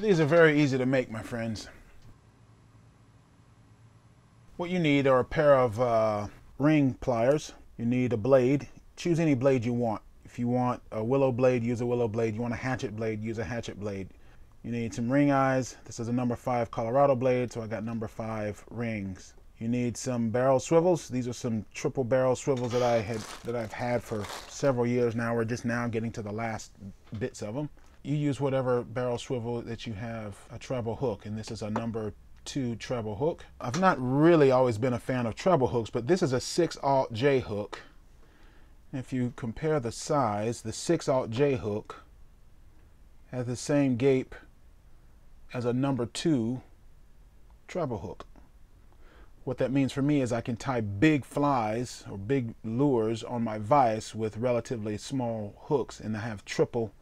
These are very easy to make, my friends. What you need are a pair of uh, ring pliers. You need a blade. Choose any blade you want. If you want a willow blade, use a willow blade. You want a hatchet blade, use a hatchet blade. You need some ring eyes. This is a number five Colorado blade, so I got number five rings. You need some barrel swivels. These are some triple barrel swivels that I had that I've had for several years now. We're just now getting to the last bits of them. You use whatever barrel swivel that you have a treble hook, and this is a number two treble hook. I've not really always been a fan of treble hooks, but this is a 6 aught J hook. If you compare the size, the 6 aught J hook has the same gape as a number two treble hook. What that means for me is I can tie big flies or big lures on my vise with relatively small hooks and I have triple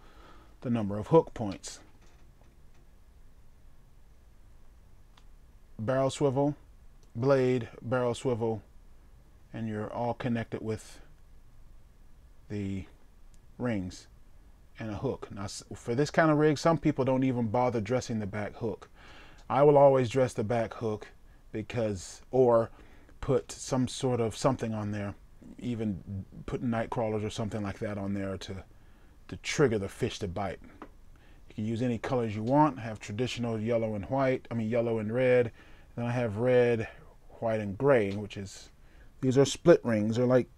the number of hook points. Barrel swivel, blade, barrel swivel, and you're all connected with the rings and a hook. Now, for this kind of rig, some people don't even bother dressing the back hook. I will always dress the back hook because or put some sort of something on there even put night crawlers or something like that on there to to trigger the fish to bite. You can use any colors you want. I have traditional yellow and white i mean yellow and red. Then i have red white and gray which is these are split rings. They're like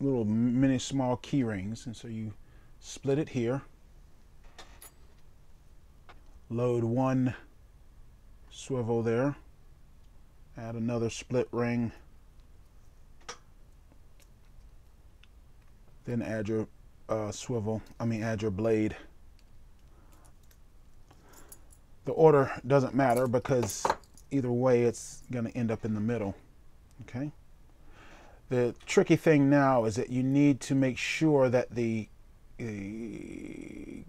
little mini small key rings. And so you split it here. Load one swivel there. Add another split ring. Then add your uh, swivel I mean add your blade the order doesn't matter because either way it's going to end up in the middle okay the tricky thing now is that you need to make sure that the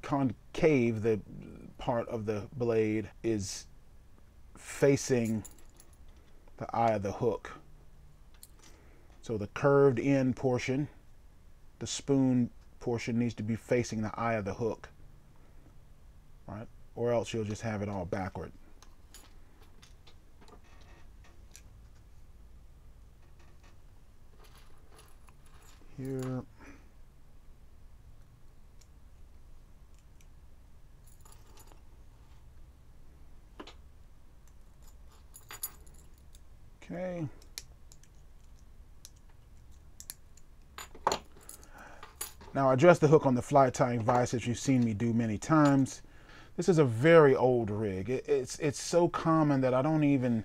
concave the part of the blade is facing the eye of the hook. So the curved end portion, the spoon portion needs to be facing the eye of the hook, right? Or else you'll just have it all backward. Here. Okay. Now I address the hook on the fly tying vise as you've seen me do many times. This is a very old rig. It, it's it's so common that I don't even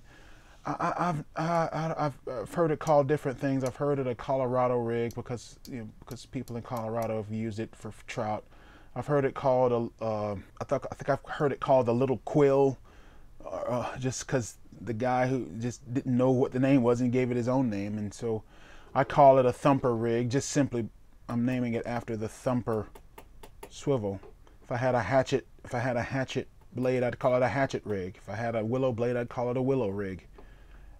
I, have I, have heard it called different things. I've heard it a Colorado rig because you know, because people in Colorado have used it for trout. I've heard it called a uh, I thought I think I've heard it called a little quill, uh, just because the guy who just didn't know what the name was and gave it his own name. And so I call it a thumper rig, just simply I'm naming it after the thumper swivel. If I had a hatchet, if I had a hatchet blade, I'd call it a hatchet rig. If I had a willow blade, I'd call it a willow rig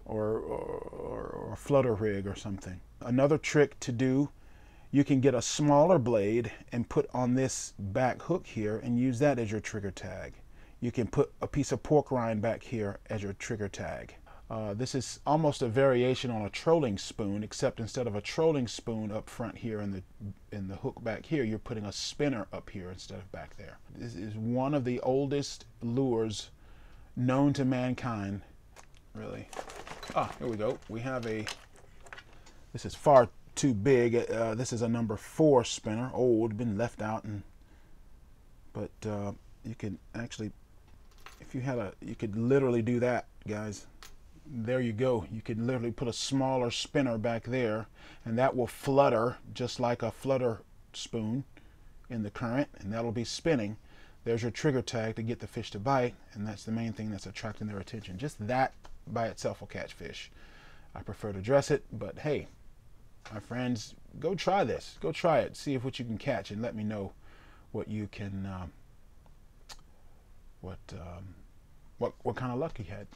or, or, or a flutter rig or something. Another trick to do, you can get a smaller blade and put on this back hook here and use that as your trigger tag you can put a piece of pork rind back here as your trigger tag. Uh, this is almost a variation on a trolling spoon, except instead of a trolling spoon up front here in the in the hook back here, you're putting a spinner up here instead of back there. This is one of the oldest lures known to mankind, really. Ah, here we go. We have a, this is far too big. Uh, this is a number four spinner, old, been left out, and but uh, you can actually if you had a you could literally do that guys there you go. You could literally put a smaller spinner back there and that will flutter just like a flutter spoon in the current and that'll be spinning. There's your trigger tag to get the fish to bite and that's the main thing that's attracting their attention. Just that by itself will catch fish. I prefer to dress it but hey my friends go try this. Go try it. See if what you can catch and let me know what you can uh, what um, what what kind of luck he had.